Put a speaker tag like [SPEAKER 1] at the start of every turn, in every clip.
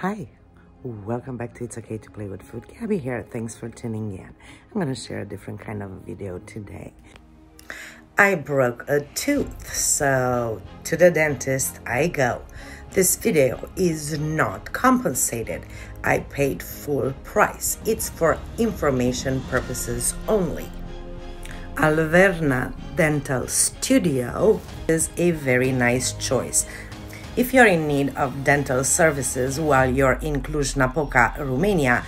[SPEAKER 1] Hi, welcome back to It's Okay to Play with Food. Gabby here. Thanks for tuning in. I'm going to share a different kind of video today. I broke a tooth, so to the dentist I go. This video is not compensated. I paid full price. It's for information purposes only. Alverna Dental Studio is a very nice choice. If you're in need of dental services while you're in Cluj-Napoca, Romania,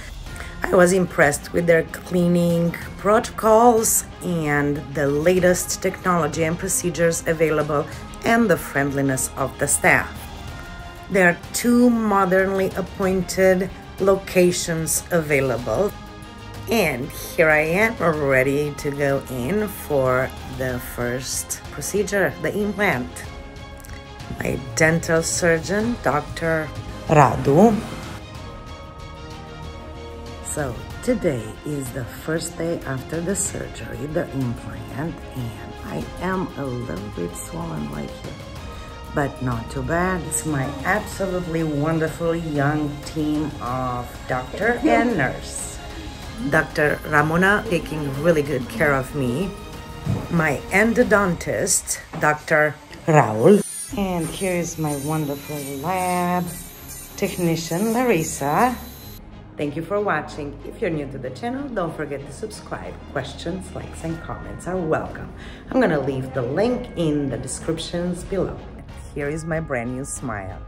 [SPEAKER 1] I was impressed with their cleaning protocols and the latest technology and procedures available and the friendliness of the staff. There are two modernly appointed locations available and here I am ready to go in for the first procedure, the implant my dental surgeon, Dr. Radu. So today is the first day after the surgery, the implant, and I am a little bit swollen right here, but not too bad. It's my absolutely wonderful young team of doctor and nurse. Dr. Ramona taking really good care of me. My endodontist, Dr. Raul. And here is my wonderful lab technician, Larissa. Thank you for watching. If you're new to the channel, don't forget to subscribe. Questions, likes, and comments are welcome. I'm gonna leave the link in the descriptions below. Here is my brand new smile.